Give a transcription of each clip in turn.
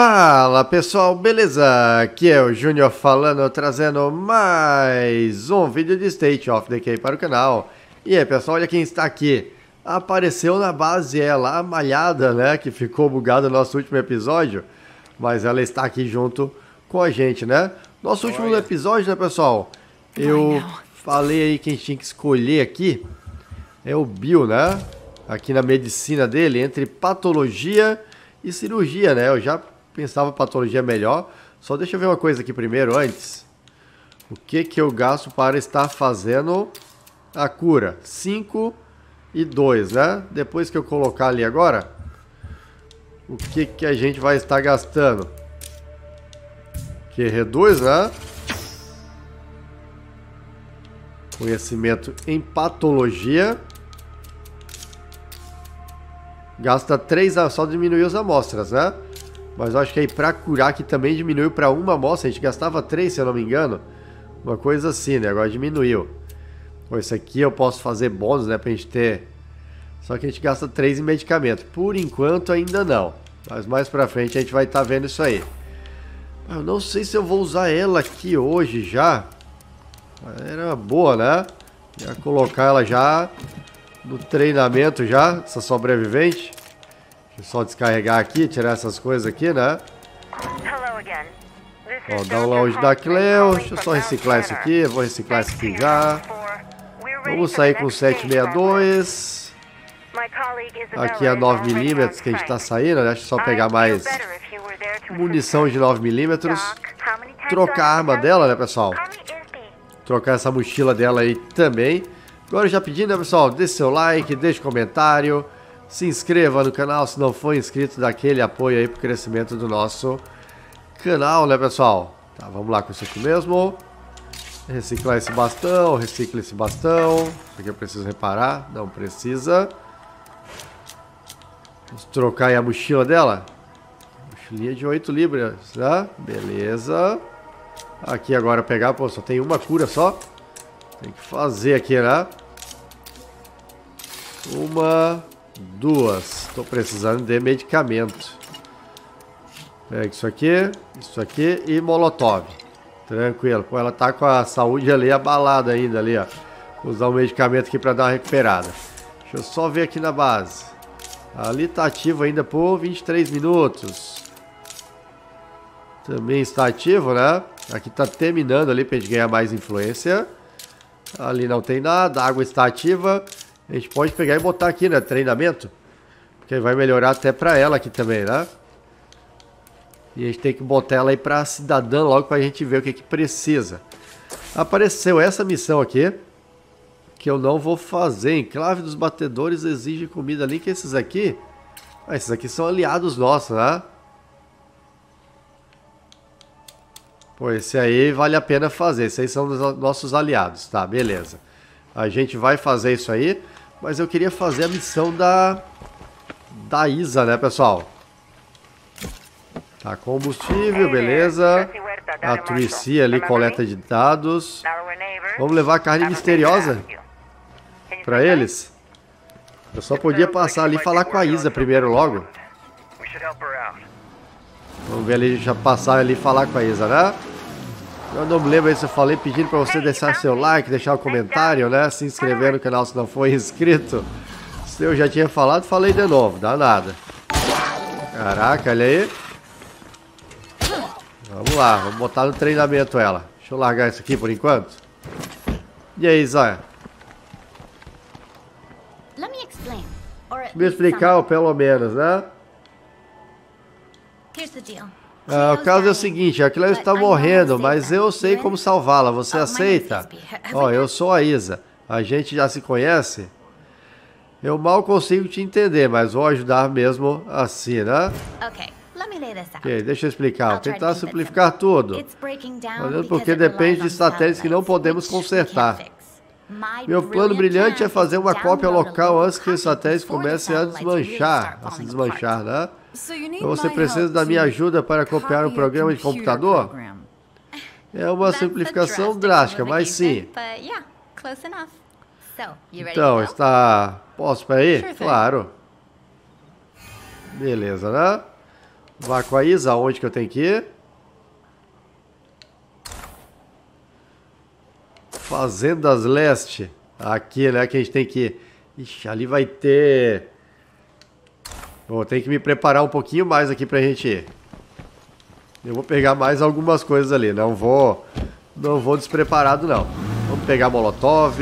Fala pessoal, beleza? Aqui é o Júnior falando, trazendo mais um vídeo de State of Decay para o canal. E aí pessoal, olha quem está aqui. Apareceu na base ela, a malhada, né, que ficou bugada no nosso último episódio. Mas ela está aqui junto com a gente, né? Nosso último episódio, né pessoal? Eu falei aí que a gente tinha que escolher aqui. É o Bill, né? Aqui na medicina dele, entre patologia e cirurgia, né? Eu já pensava patologia melhor. Só deixa eu ver uma coisa aqui primeiro, antes. O que que eu gasto para estar fazendo a cura? 5 e 2, né? Depois que eu colocar ali agora, o que que a gente vai estar gastando? Que reduz, né? Conhecimento em patologia. Gasta 3, só diminuiu as amostras, né? Mas acho que aí pra curar aqui também diminuiu pra uma amostra. A gente gastava três, se eu não me engano. Uma coisa assim, né? Agora diminuiu. Pô, esse aqui eu posso fazer bônus, né? Pra gente ter... Só que a gente gasta três em medicamento. Por enquanto ainda não. Mas mais pra frente a gente vai estar tá vendo isso aí. Eu não sei se eu vou usar ela aqui hoje já. Era boa, né? Já colocar ela já no treinamento já, essa sobrevivente. Deixa eu só descarregar aqui, tirar essas coisas aqui, né? Ó, download da Cleo. Deixa eu só reciclar isso aqui. Vou reciclar isso aqui já. Vamos sair com 762. Aqui é 9mm que a gente está saindo. Deixa eu só pegar mais munição de 9mm. Trocar a arma dela, né, pessoal? Trocar essa mochila dela aí também. Agora já pedindo, né, pessoal? Deixe seu like, deixe comentário. Se inscreva no canal se não for inscrito, dá aquele apoio aí pro crescimento do nosso canal, né pessoal? Tá, vamos lá com isso aqui mesmo. Reciclar esse bastão, recicla esse bastão. Isso aqui eu preciso reparar, não precisa. Vamos trocar aí a mochila dela. Mochilinha de 8 libras, né? Beleza. Aqui agora pegar, pô, só tem uma cura só. Tem que fazer aqui, né? Uma, Duas. Estou precisando de medicamento. Pega isso aqui, isso aqui e molotov. Tranquilo. Ela tá com a saúde ali abalada ainda ali, ó. Vou usar um medicamento aqui para dar uma recuperada. Deixa eu só ver aqui na base. Ali tá ativo ainda por 23 minutos. Também está ativo, né? Aqui tá terminando ali pra gente ganhar mais influência. Ali não tem nada, a água está ativa. A gente pode pegar e botar aqui, né? Treinamento. Porque vai melhorar até pra ela aqui também, né? E a gente tem que botar ela aí pra cidadã logo pra gente ver o que que precisa. Apareceu essa missão aqui. Que eu não vou fazer. Enclave dos batedores exige comida ali. Que esses aqui... Ah, esses aqui são aliados nossos, né? Pô, esse aí vale a pena fazer. Esses aí são os nossos aliados. Tá, beleza. A gente vai fazer isso aí. Mas eu queria fazer a missão da... Da Isa, né, pessoal? Tá, combustível, beleza. A Tricia ali, coleta de dados. Vamos levar a carne misteriosa pra eles. Eu só podia passar ali e falar com a Isa primeiro logo. Vamos ver ali, já passar ali e falar com a Isa, né? Eu não me lembro se eu falei pedindo para você deixar seu like, deixar o um comentário, né? Se inscrever no canal se não for inscrito. Se eu já tinha falado, falei de novo, dá nada. Caraca, olha aí. Vamos lá, vamos botar no treinamento ela. Deixa eu largar isso aqui por enquanto. E aí, Zaya? Me explicar, pelo menos, né? Here's the deal. Ah, o caso é o seguinte, a Claire está morrendo, mas eu sei como salvá-la. Você aceita? Ó, oh, eu sou a Isa. A gente já se conhece? Eu mal consigo te entender, mas vou ajudar mesmo assim, né? Ok, deixa eu explicar. Vou tentar simplificar tudo. Porque depende de satélites que não podemos consertar. Meu plano brilhante é fazer uma cópia local antes que os satélites comecem a desmanchar, a se desmanchar, né? Então você precisa da minha ajuda para copiar um programa de computador? É uma simplificação drástica, mas sim. Então, está... Posso para ir? Claro. Beleza, né? Vá com a Isa, onde que eu tenho que ir? Fazendas Leste. Aqui, né, que a gente tem que. Ixi, ali vai ter... Vou ter que me preparar um pouquinho mais aqui pra gente ir. Eu vou pegar mais algumas coisas ali. Não vou... Não vou despreparado, não. Vamos pegar molotov.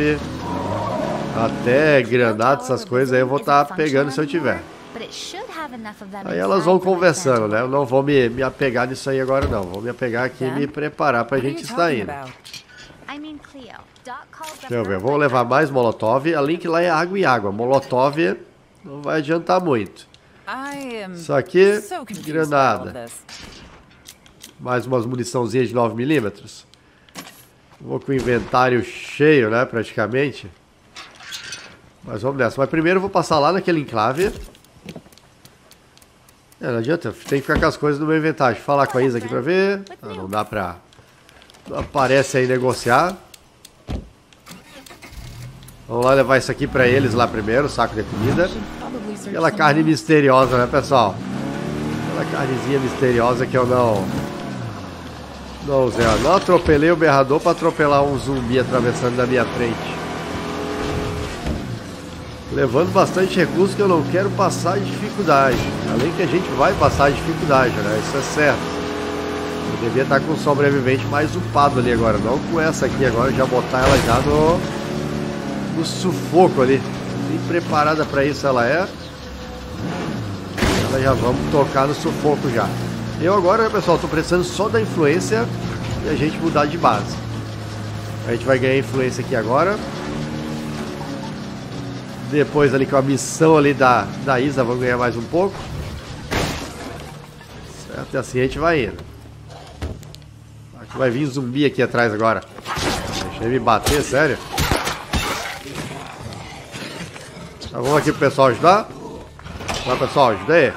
Até granada, essas coisas aí eu vou estar tá pegando se eu tiver. Aí elas vão conversando, né? Eu não vou me, me apegar nisso aí agora, não. Vou me apegar aqui e me preparar pra gente estar indo. Deixa eu ver, vamos levar mais molotov. A link lá é água e água. Molotov não vai adiantar muito. Isso aqui, granada. Mais umas muniçãozinhas de 9mm. Vou com o inventário cheio, né, praticamente. Mas vamos nessa. Mas primeiro eu vou passar lá naquele enclave. É, não adianta, tem que ficar com as coisas no meu inventário. Falar com a Isa aqui pra ver. Ah, não dá pra... Aparece aí negociar. Vamos lá levar isso aqui pra eles lá primeiro, saco de comida. Aquela carne misteriosa, né, pessoal? Aquela carnezinha misteriosa que eu não... Não usei, Não atropelei o berrador pra atropelar um zumbi atravessando da minha frente. Levando bastante recurso que eu não quero passar dificuldade. Além que a gente vai passar dificuldade, né? Isso é certo. Eu devia estar com o sobrevivente mais upado ali agora, não com essa aqui agora, já botar ela já no, no sufoco ali. Bem preparada para isso ela é. Ela já vamos tocar no sufoco já. Eu agora, pessoal, estou precisando só da influência e a gente mudar de base. A gente vai ganhar influência aqui agora. Depois ali com a missão ali da, da Isa, vamos ganhar mais um pouco. Certo, e assim a gente vai indo. Vai vir zumbi aqui atrás agora. Deixa ele me bater, sério. Então vamos aqui pro pessoal ajudar. Vai pessoal, ajuda aí.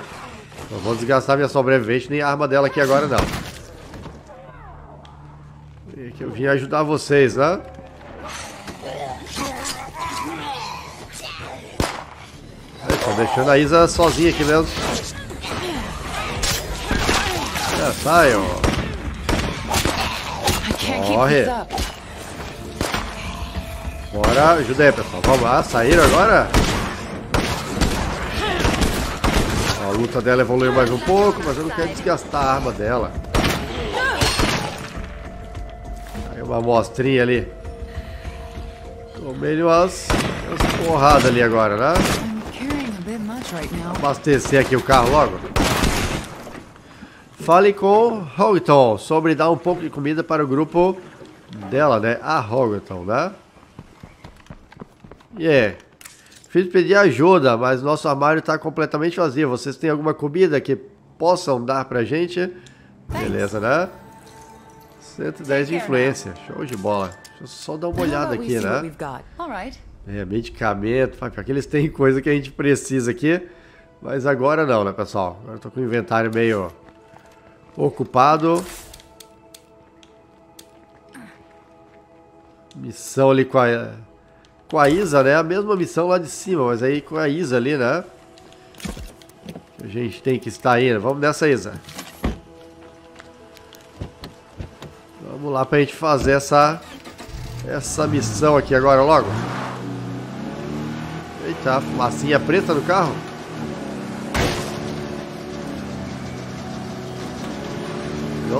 Não vou desgastar minha sobrevivente nem a arma dela aqui agora não. Que eu vim ajudar vocês, né? Estão deixando a Isa sozinha aqui mesmo. É, sai, ó. Morre. Bora, ajuda aí, pessoal. Vamos lá, saíram agora? A luta dela evoluiu mais um pouco, mas eu não quero desgastar a arma dela. Aí uma amostrinha ali. Tomei umas, umas porradas ali agora, né? Abastecer aqui o carro logo. Fale com Houghton sobre dar um pouco de comida para o grupo dela, né? A Houghton, né? Yeah. Fiz pedir ajuda, mas nosso armário está completamente vazio. Vocês têm alguma comida que possam dar pra gente? Beleza, né? 110 de influência. Show de bola. Deixa eu só dar uma olhada aqui, né? É, medicamento. Pior que eles têm coisa que a gente precisa aqui. Mas agora não, né, pessoal? Agora eu tô com o inventário meio ocupado. Missão ali com a, com a Isa, né? A mesma missão lá de cima, mas aí com a Isa ali, né? A gente tem que estar indo. Vamos nessa, Isa. Vamos lá pra gente fazer essa, essa missão aqui agora logo. Eita, fumacinha preta no carro.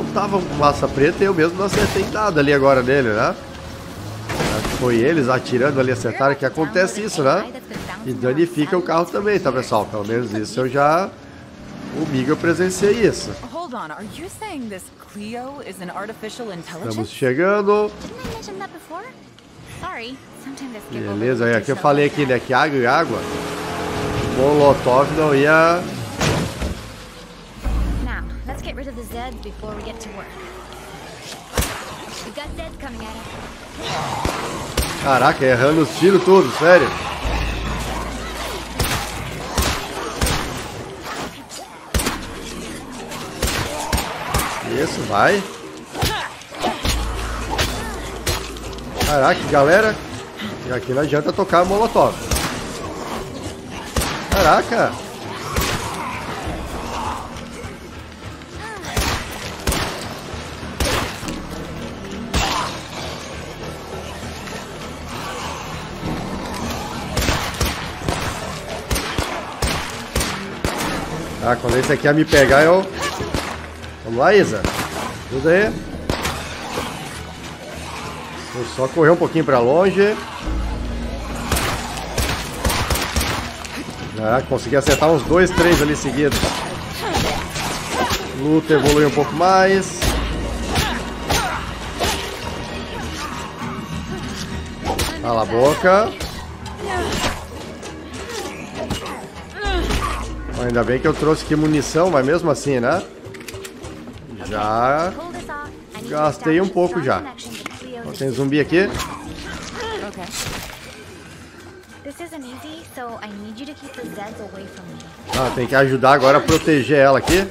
Não tava com massa preta e eu mesmo não acertei nada ali agora nele, né? Foi eles atirando ali, acertaram que acontece isso, né? E danifica o carro também, tá pessoal? Pelo menos isso eu já... Comigo eu presenciei isso. Estamos chegando. Beleza, aí aqui eu falei aqui, né? Que água e água. Molotov não ia Zeds before we get to work. We've got Zeds coming at us. Caraca, errando os tiros tudo, sério. Isso, vai. Caraca, galera. Aqui não adianta tocar molotov. Caraca. Tá, quando esse aqui ia me pegar, eu... Vamos lá, Isa. Ajuda aí. Vou só correr um pouquinho pra longe. Já consegui acertar uns dois, três ali seguidos. Luta evolui um pouco mais. Cala a boca. Ainda bem que eu trouxe aqui munição, mas mesmo assim, né? Já gastei um pouco já. Ó, tem zumbi aqui. Ah, tem que ajudar agora a proteger ela aqui.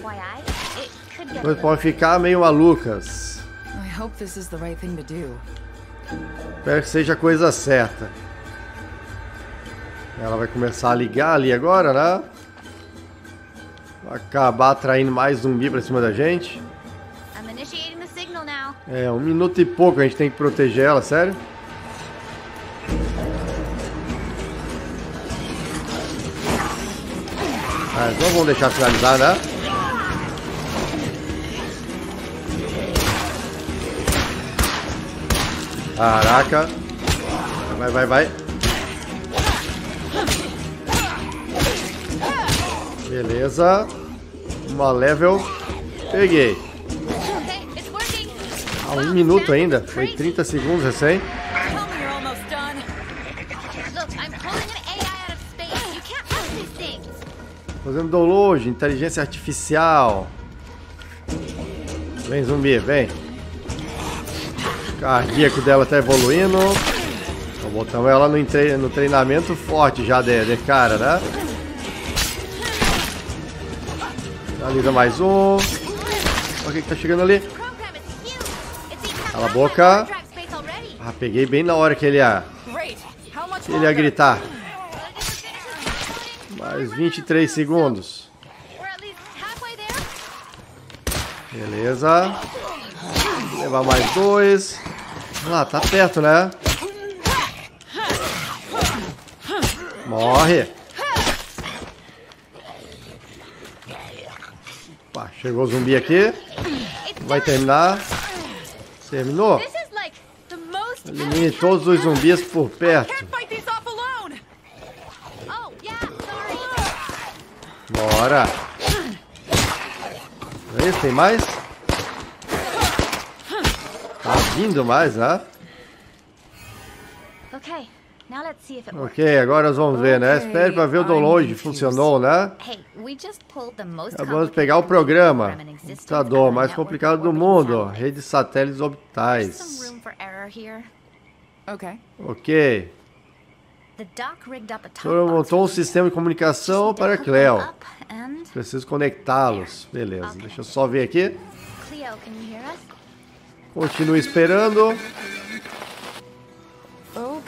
Depois pode ficar meio malucas. Espero que seja a coisa certa. Ela vai começar a ligar ali agora, né? Acabar atraindo mais zumbi pra cima da gente. É, um minuto e pouco a gente tem que proteger ela, sério? Ah, então vamos deixar finalizar, né? Caraca. Vai, vai, vai. Beleza. Uma level. Peguei. Ah, um minuto ainda. Foi 30 segundos recém. Fazendo download, inteligência artificial. Vem zumbi, vem. Cardíaco dela tá evoluindo. Então, botamos ela no, no treinamento forte já de, de cara, né? Finaliza mais um. Olha o que tá chegando ali. Cala a boca. Ah, peguei bem na hora que ele ia, que ele ia gritar. Mais 23 segundos. Beleza. Vou levar mais dois. Ah, tá perto, né? Morre. Chegou o zumbi aqui. Vai terminar. Terminou? Elimine todos os zumbis por perto. Bora. É isso, tem mais? Tá vindo mais, né? Ok, agora nós vamos ver, né? Espere para ver o download. Funcionou, né? Vamos pegar o programa. Computador mais complicado do mundo. Rede de satélites orbitais. Ok. Então, montou um sistema de comunicação para Cleo. Preciso conectá-los. Beleza, deixa eu só ver aqui. Continue esperando.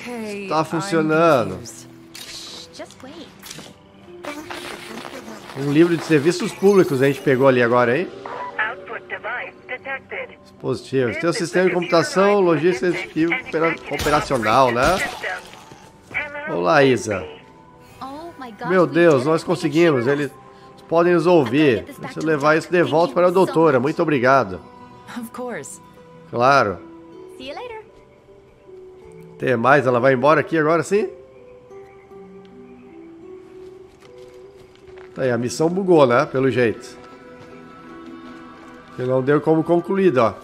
Está funcionando. Um livro de serviços públicos a gente pegou ali agora, hein? Dispositivos. Tem o sistema de computação, logística operacional, né? Olá, Isa. Oh Meu Deus, nós conseguimos. Eles podem nos ouvir. Deixa eu levar isso de volta para a doutora. Muito obrigado. Claro. Tem mais? Ela vai embora aqui agora sim? Tá aí, a missão bugou, né? Pelo jeito. Que não deu como concluída, ó.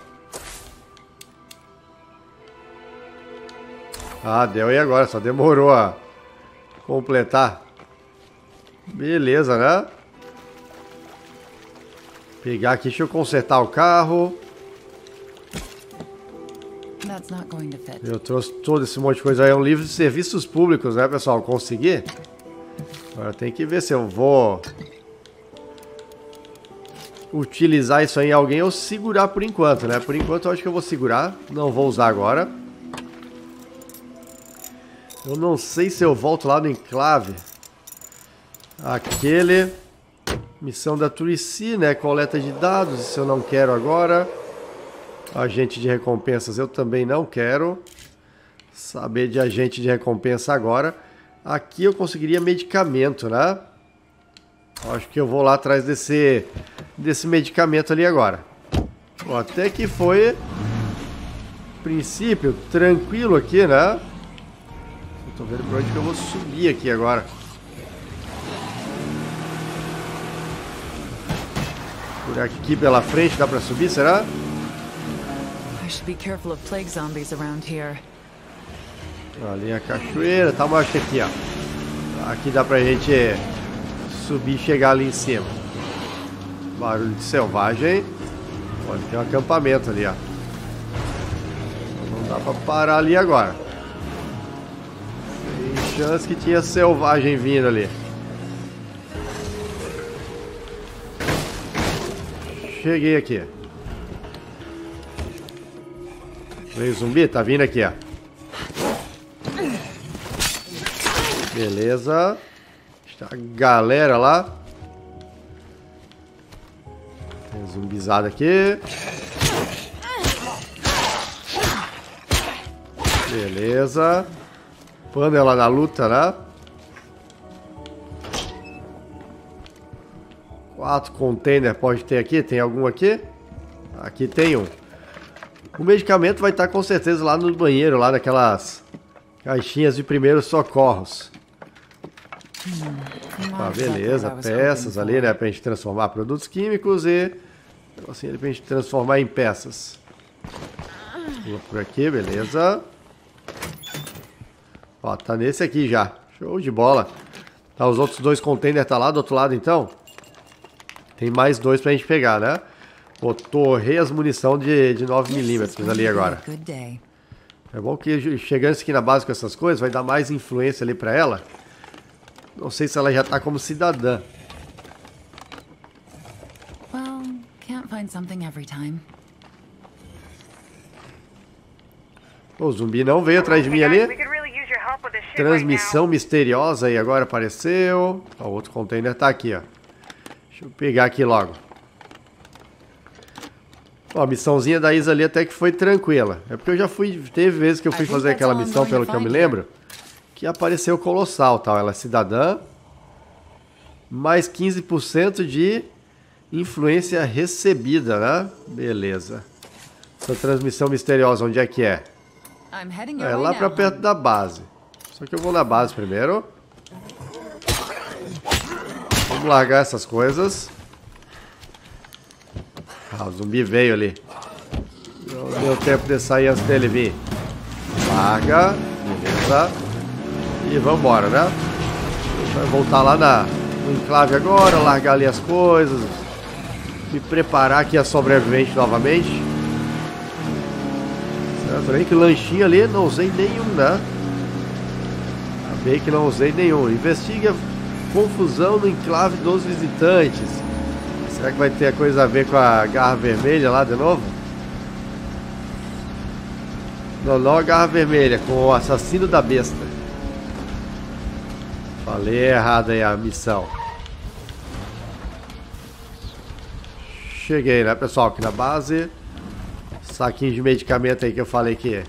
Ah, deu e agora, só demorou a completar. Beleza, né? Pegar aqui, deixa eu consertar o carro. Eu trouxe todo esse monte de coisa aí. É um livro de serviços públicos, né, pessoal? Consegui? Agora tem que ver se eu vou utilizar isso aí em alguém ou segurar por enquanto, né? Por enquanto eu acho que eu vou segurar. Não vou usar agora. Eu não sei se eu volto lá no enclave. Aquele. Missão da Turici, né? Coleta de dados. Isso eu não quero agora. Agente de recompensas eu também não quero. Saber de agente de recompensa agora. Aqui eu conseguiria medicamento, né? Acho que eu vou lá atrás desse, desse medicamento ali agora. Até que foi, princípio, tranquilo aqui, né? Tô vendo por onde que eu vou subir aqui agora. Por aqui pela frente dá pra subir, será? I should be careful of plague zombies around here. Ali a cachoeira, tá, que aqui, ó. Aqui dá pra gente subir e chegar ali em cima. Barulho de selvagem. Olha, tem um acampamento ali, ó. Não dá pra parar ali agora. Tem chance que tinha selvagem vindo ali. Cheguei aqui. Vem zumbi, tá vindo aqui, ó. Beleza. Está a galera lá. Tem zumbizada aqui. Beleza. Panela na luta, né? Quatro containers pode ter aqui. Tem algum aqui? Aqui tem um. O medicamento vai estar com certeza lá no banheiro, lá naquelas caixinhas de primeiros socorros. Tá, beleza, peças ali, né? Pra gente transformar produtos químicos e assim ele pra gente transformar em peças. Vou por aqui, beleza. Ó, tá nesse aqui já. Show de bola. Tá, os outros dois containers tá lá do outro lado então. Tem mais dois pra gente pegar, né? Pô, torrei as munição de, de 9mm ali agora. É bom que chegando aqui na base com essas coisas vai dar mais influência ali pra ela. Não sei se ela já tá como cidadã. Well, can't find something every time. O zumbi não veio atrás de mim ali. Transmissão misteriosa aí agora apareceu. O outro container tá aqui, ó. Deixa eu pegar aqui logo. Ó, a missãozinha da Isa ali até que foi tranquila. É porque eu já fui... Teve vezes que eu fui fazer aquela missão, pelo que eu me lembro que apareceu colossal, tal. Ela é cidadã, mais 15% de influência recebida, né? Beleza. Essa transmissão misteriosa, onde é que é? É lá pra perto da base. Só que eu vou na base primeiro. Vamos largar essas coisas. Ah, o zumbi veio ali. Não deu tempo de sair antes dele vir. Larga. Beleza. E vambora, né? Vai voltar lá na, no enclave agora, largar ali as coisas. Me preparar aqui a sobrevivente novamente. Certo? Que lanchinho ali, não usei nenhum, né? Acabei que não usei nenhum. Investiga confusão no enclave dos visitantes. Será que vai ter coisa a ver com a garra vermelha lá de novo? Não, não a garra vermelha, com o assassino da besta. Falei errado aí a missão. Cheguei, né, pessoal? Aqui na base. Saquinho de medicamento aí que eu falei que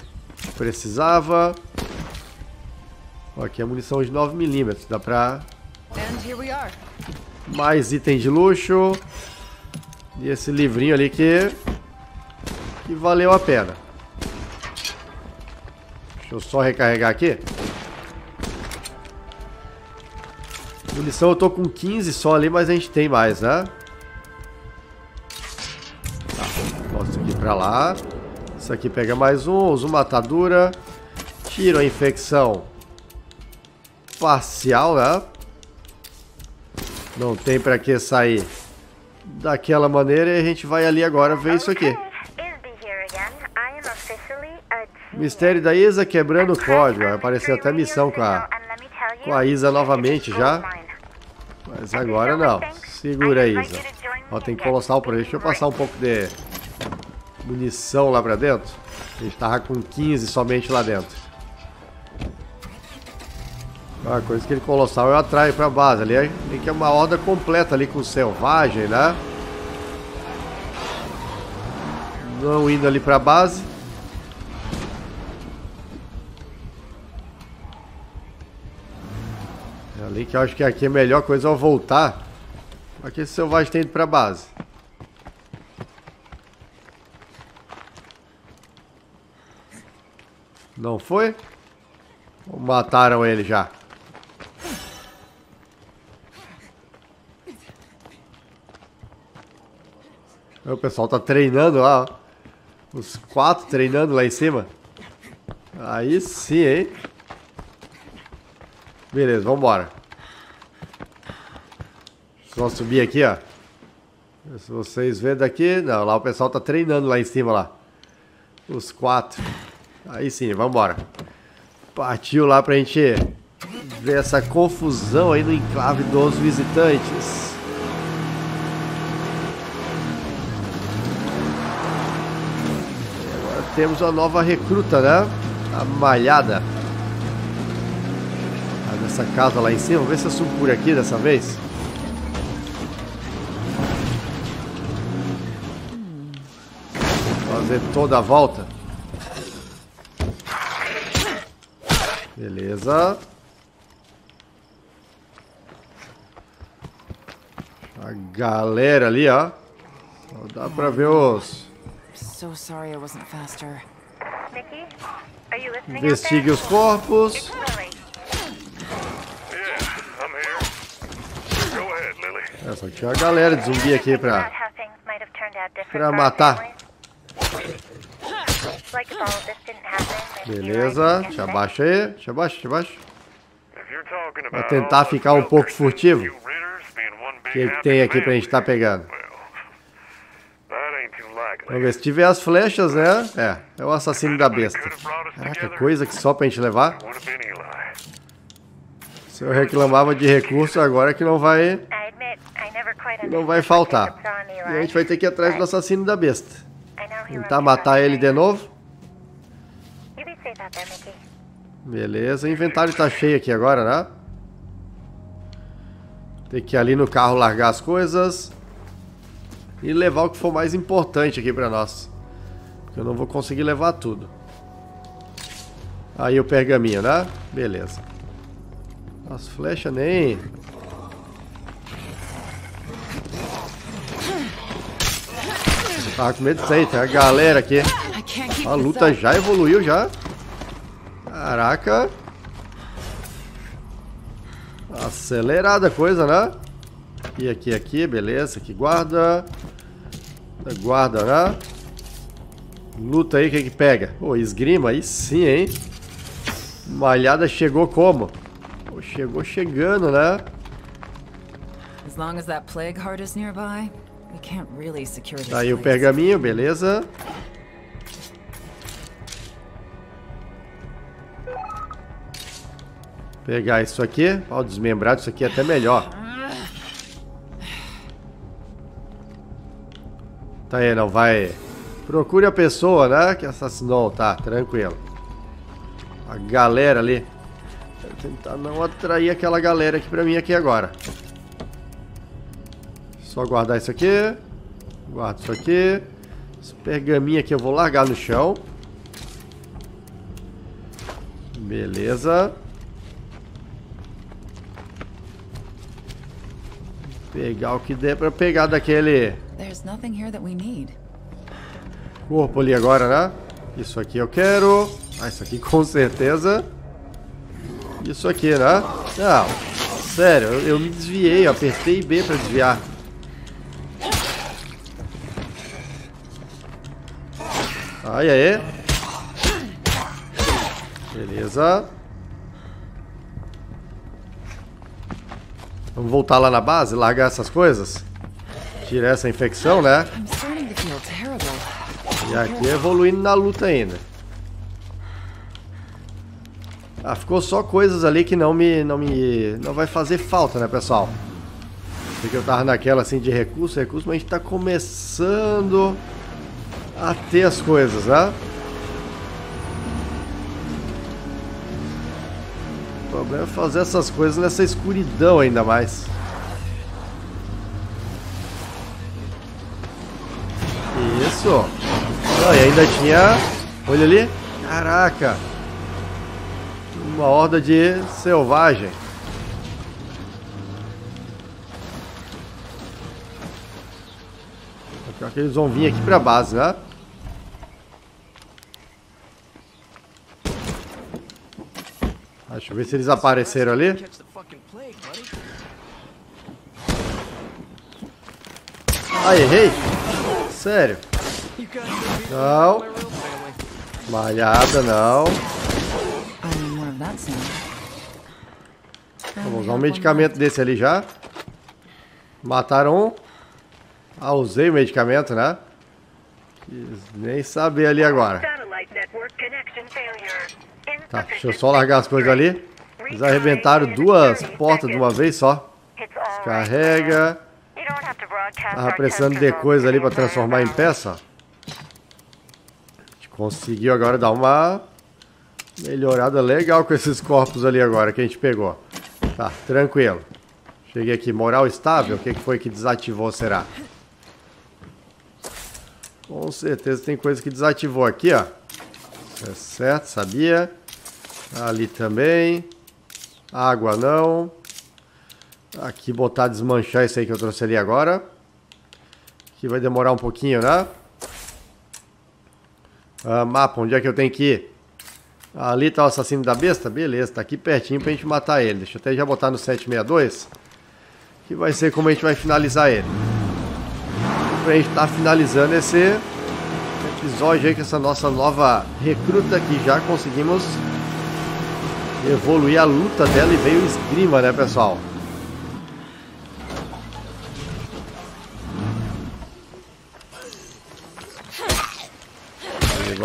precisava. Aqui é munição de 9mm. Dá pra... Mais item de luxo. E esse livrinho ali que... Que valeu a pena. Deixa eu só recarregar aqui. Munição eu tô com 15 só ali, mas a gente tem mais, né? Tá, posso isso aqui pra lá. Isso aqui pega mais um, uso matadura. Tiro a infecção parcial, né? Não tem pra que sair daquela maneira e a gente vai ali agora ver isso aqui. Mistério da Isa quebrando o código. Apareceu até missão com a, com a Isa novamente já. Mas agora não. Segura aí, Isa. Ó, tem colossal por aí. Deixa eu passar um pouco de munição lá pra dentro. A gente tava com 15 somente lá dentro. A coisa que ele colossal eu atraio pra base. Ali tem que é uma horda completa ali com selvagem, né? Não indo ali pra base. Ali que eu acho que aqui é a melhor coisa ao voltar Aqui esse selvagem tem ido pra base. Não foi? Mataram ele já? O pessoal tá treinando lá. Os quatro treinando lá em cima. Aí sim, hein? Beleza, vambora. Só subir aqui, ó. Se vocês verem daqui... Não, lá o pessoal tá treinando lá em cima, lá. Os quatro. Aí sim, vambora. Partiu lá pra gente ver essa confusão aí no enclave dos visitantes. Temos uma nova recruta, né? A malhada. Ah, nessa casa lá em cima. Vamos ver se eu subo por aqui dessa vez. Fazer toda a volta. Beleza. A galera ali, ó. Só dá pra ver os so sorry I wasn't faster. Nikki, are you listening Investigue os corpos. It's Lily. Yeah, I'm here. Go ahead, Lily. É, só tinha uma galera de zumbi aqui pra, how things might have turned out different pra matar. families. Like if all of this didn't happen, and you Beleza, deixa abaixo aí. If you're talking Vou about tentar ficar um pouco furtivo. O que, que tem aqui pra gente family, tá pegando? well, that ain't too likely. Vamos ver se tiver as flechas, né? É, é o assassino da besta. Caraca, together. coisa que só pra gente levar. Se eu reclamava de recurso, agora é que não vai, quite não vai faltar. E a gente vai ter que ir atrás do assassino da besta. Tentar matar ele de novo. Beleza, o inventário tá cheio aqui agora, né? Tem que ir ali no carro largar as coisas. E levar o que for mais importante aqui pra nós. Porque eu não vou conseguir levar tudo. Aí o pergaminho, né? Beleza. As flechas nem... Tava com medo disso aí, tem a galera aqui. A luta já evoluiu já. Caraca. Acelerada a coisa, né? Aqui, aqui, aqui, beleza. Aqui guarda. Guarda, né? Luta aí, o que que pega? Pô, esgrima aí sim, hein? Malhada chegou como? Pô, chegou chegando, né? As long as that plague heart is nearby, we can't really secure this Tá aí o pergaminho, beleza. Pegar isso aqui. Ó, desmembrado, isso aqui é até melhor. Tá aí, não vai... Procure a pessoa, né, que assassinou. Tá, tranquilo. A galera ali. Vou tentar não atrair aquela galera aqui pra mim aqui agora. Só guardar isso aqui. Guardo isso aqui. Esse pergaminho aqui eu vou largar no chão. Beleza. Pegar o que der pra pegar daquele There's nothing here that we need. corpo ali agora, né? Isso aqui eu quero. Ah, isso aqui com certeza. Isso aqui, né? Não, sério, eu, eu me desviei, eu apertei B pra desviar. Ai, aí. Beleza. Vamos voltar lá na base, largar essas coisas. Tirar essa infecção, né? E aqui evoluindo na luta ainda. Ah, ficou só coisas ali que não me, não me, não vai fazer falta, né, pessoal? Porque eu tava naquela assim de recurso, recurso, mas a gente tá começando a ter as coisas, né? O problema é fazer essas coisas nessa escuridão ainda mais. Isso. Não, e ainda tinha. Olha ali. Caraca. Uma horda de selvagem. Pior que eles vão vir aqui pra base, né? Ah, deixa eu ver se eles apareceram ali. Ah, errei? Sério? Não. Malhada, não. Vamos usar um medicamento desse ali já. Mataram um. Ah, usei o medicamento, né? Quis nem saber ali agora. Tá, deixa eu só largar as coisas ali. Eles arrebentaram duas portas de uma vez só. Carrega. Tava precisando de coisa ali pra transformar em peça. Conseguiu agora dar uma melhorada legal com esses corpos ali agora que a gente pegou. Tá, tranquilo. Cheguei aqui, moral estável. O que que foi que desativou, será? Com certeza tem coisa que desativou aqui, ó. É certo, sabia. Ali também. Água não. Aqui botar desmanchar isso aí que eu trouxe ali agora. Aqui vai demorar um pouquinho, né? Ah, mapa, onde é que eu tenho que ir? Ali tá o assassino da besta? Beleza, tá aqui pertinho pra gente matar ele. Deixa eu até já botar no 762. Que vai ser como a gente vai finalizar ele. Pra gente tá finalizando esse episódio aí com essa nossa nova recruta que já conseguimos evoluir a luta dela e veio o esgrima, né, pessoal?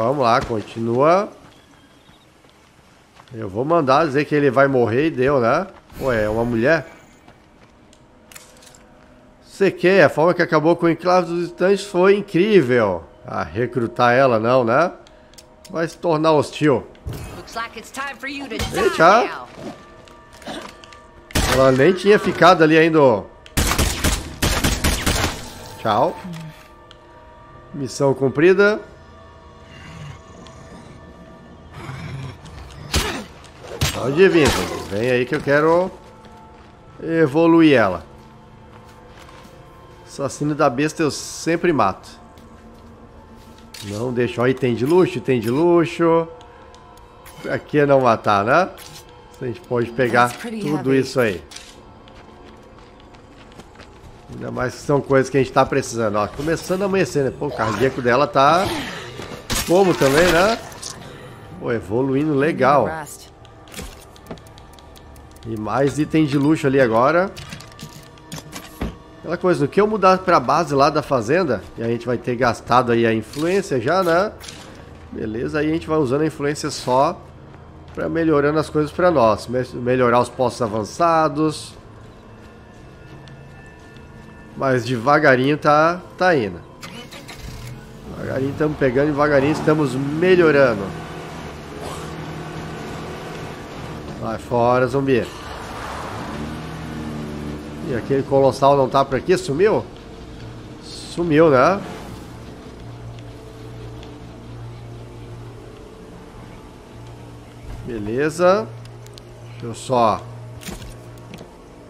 Vamos lá, continua. Eu vou mandar dizer que ele vai morrer e deu, né? Ué, é uma mulher? CQ, a forma que acabou com o enclave dos estantes foi incrível. Ah, recrutar ela não, né? Vai se tornar hostil. Eita. Ela nem tinha ficado ali ainda. Tchau. Missão cumprida. Pode vir, Vincent. Vem aí que eu quero evoluir ela. Assassino da besta eu sempre mato. Não deixa. Ó, item de luxo, item de luxo. Aqui é não matar, né? A gente pode pegar tudo isso aí. Ainda mais que são coisas que a gente tá precisando. Ó, começando a amanhecer, né? Pô, o cardíaco dela tá como também, né? Pô, evoluindo legal. E mais item de luxo ali agora. Aquela coisa, no que eu mudar pra base lá da fazenda, e a gente vai ter gastado aí a influência já, né? Beleza, aí a gente vai usando a influência só pra melhorando as coisas pra nós. Me- Melhorar os postos avançados. Mas devagarinho tá, tá indo. Devagarinho estamos pegando, devagarinho estamos melhorando. Vai fora, zumbi. E aquele colossal não tá por aqui? Sumiu? Sumiu, né? Beleza. Deixa eu só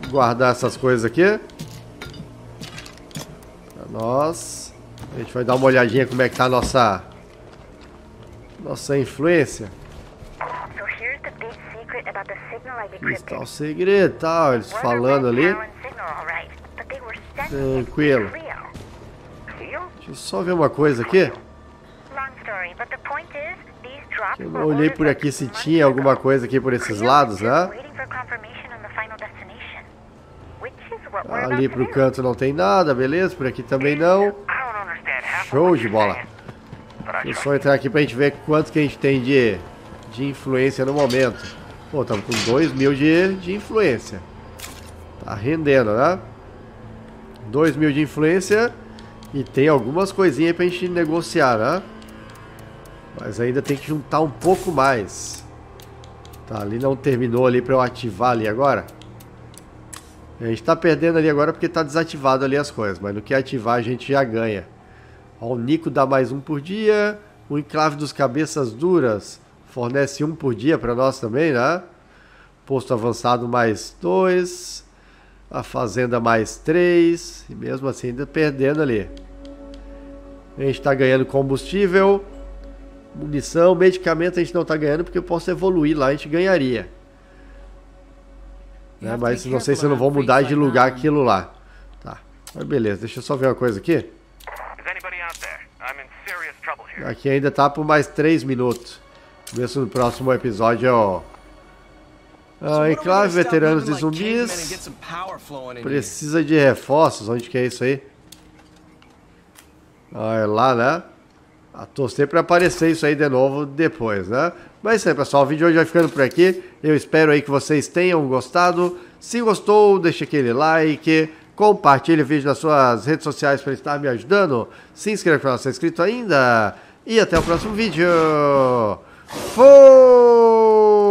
guardar essas coisas aqui. Pra nós. A gente vai dar uma olhadinha como é que tá a nossa nossa influência. So here's the big secret about the signal I Aqui está decrypted. O segredo, tal, eles falando ali. Tranquilo. Deixa eu só ver uma coisa aqui. Eu não olhei por aqui se tinha alguma coisa aqui por esses lados, né? Ali pro canto não tem nada, beleza? Por aqui também não. Show de bola. Deixa eu só entrar aqui pra gente ver quanto que a gente tem de, de influência no momento. Pô, estamos com 2 mil de, de influência. Tá rendendo, né? 2 mil de influência e tem algumas coisinhas pra gente negociar, né? Mas ainda tem que juntar um pouco mais. Tá, ali não terminou ali pra eu ativar ali agora. A gente tá perdendo ali agora porque tá desativado ali as coisas, mas no que ativar a gente já ganha. Ó, o Nico dá mais um por dia. O enclave dos cabeças duras fornece um por dia para nós também, né? Posto avançado mais dois. A fazenda mais três. E mesmo assim ainda perdendo ali. A gente tá ganhando combustível, munição, medicamento a gente não tá ganhando porque eu posso evoluir lá, a gente ganharia. Né? Mas não sei se eu não vou mudar de lugar aquilo lá. Tá, mas beleza, deixa eu só ver uma coisa aqui. Is anybody out there? I'm in serious trouble here. Aqui ainda tá por mais 3 minutos. Se no próximo episódio eu... Ah, enclave veteranos de zumbis. Precisa de reforços. Onde que é isso aí? Ah, é lá, né? Ah, torcer para aparecer isso aí de novo depois, né? Mas é isso aí, pessoal. O vídeo de hoje vai ficando por aqui. Eu espero aí que vocês tenham gostado. Se gostou, deixa aquele like. Compartilhe o vídeo nas suas redes sociais para estar me ajudando. Se inscreva se não é inscrito ainda. E até o próximo vídeo. Foo!